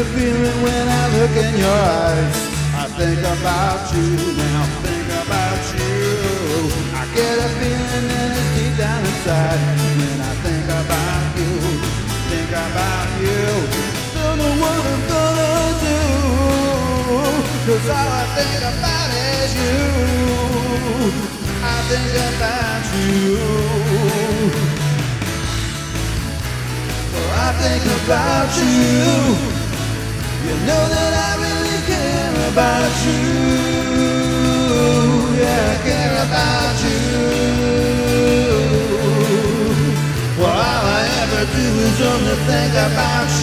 a feeling when I look in your eyes. I think about you now, think about you. I get a feeling that it's deep down inside when I think about you, think about you. Don't know what I'm gonna do, cause all I think about is you. I think about you. Oh, I think about you. You know that I really care about you. Yeah, I care about you. Well, all I ever do is only think about you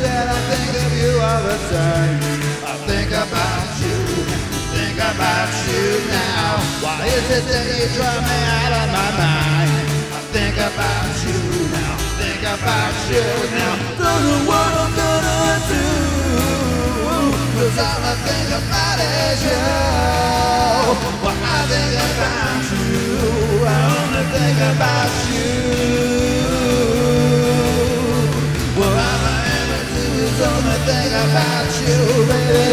That I think of you all the time? I think about you, think about you now. Why is it that you drive me out of my mind? I think about you now, think about you now. Don't know what I'm gonna do, cause all I think about is you. Well, I think about you, I only think about you. You, baby.